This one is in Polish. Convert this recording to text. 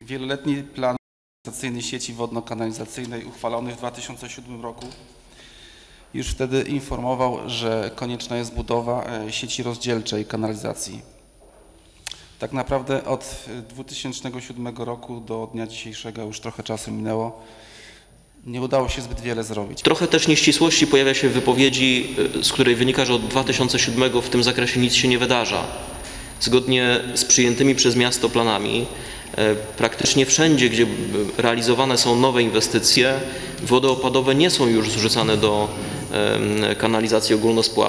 Wieloletni plan organizacyjny sieci wodno-kanalizacyjnej uchwalony w 2007 roku już wtedy informował, że konieczna jest budowa e, sieci rozdzielczej kanalizacji. Tak naprawdę od e, 2007 roku do dnia dzisiejszego już trochę czasu minęło. Nie udało się zbyt wiele zrobić. Trochę też nieścisłości pojawia się w wypowiedzi, y, z której wynika, że od 2007 w tym zakresie nic się nie wydarza. Zgodnie z przyjętymi przez miasto planami, e, praktycznie wszędzie, gdzie realizowane są nowe inwestycje, wody opadowe nie są już zrzucane do kanalizacji ogólnospławnej.